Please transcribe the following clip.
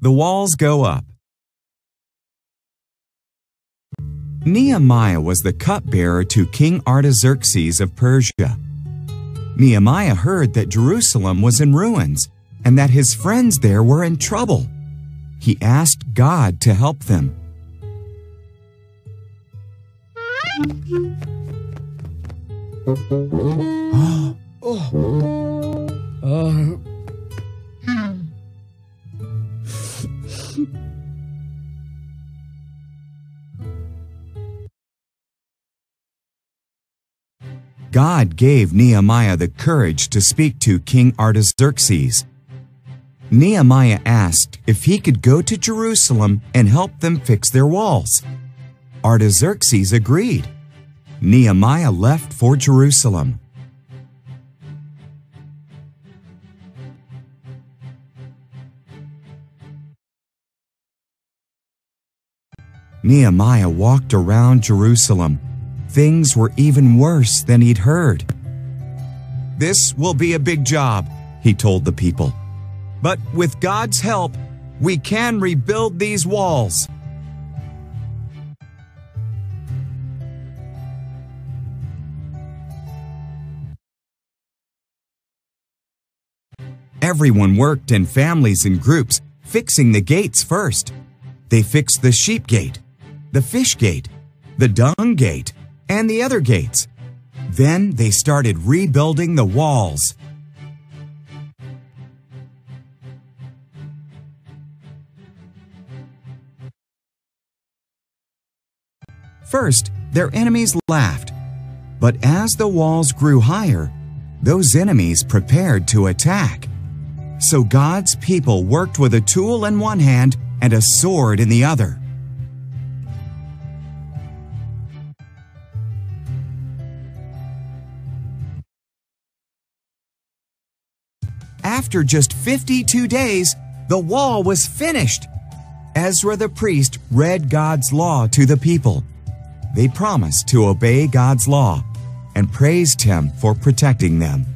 the walls go up. Nehemiah was the cupbearer to King Artaxerxes of Persia. Nehemiah heard that Jerusalem was in ruins and that his friends there were in trouble. He asked God to help them. Oh. Uh, God gave Nehemiah the courage to speak to King Artaxerxes. Nehemiah asked if he could go to Jerusalem and help them fix their walls. Artaxerxes agreed. Nehemiah left for Jerusalem. Nehemiah walked around Jerusalem. Things were even worse than he'd heard. This will be a big job, he told the people. But with God's help, we can rebuild these walls. Everyone worked in families and groups, fixing the gates first. They fixed the sheep gate, the fish gate, the dung gate, and the other gates. Then they started rebuilding the walls. First, their enemies laughed. But as the walls grew higher, those enemies prepared to attack. So God's people worked with a tool in one hand and a sword in the other. After just 52 days, the wall was finished. Ezra the priest read God's law to the people. They promised to obey God's law and praised Him for protecting them.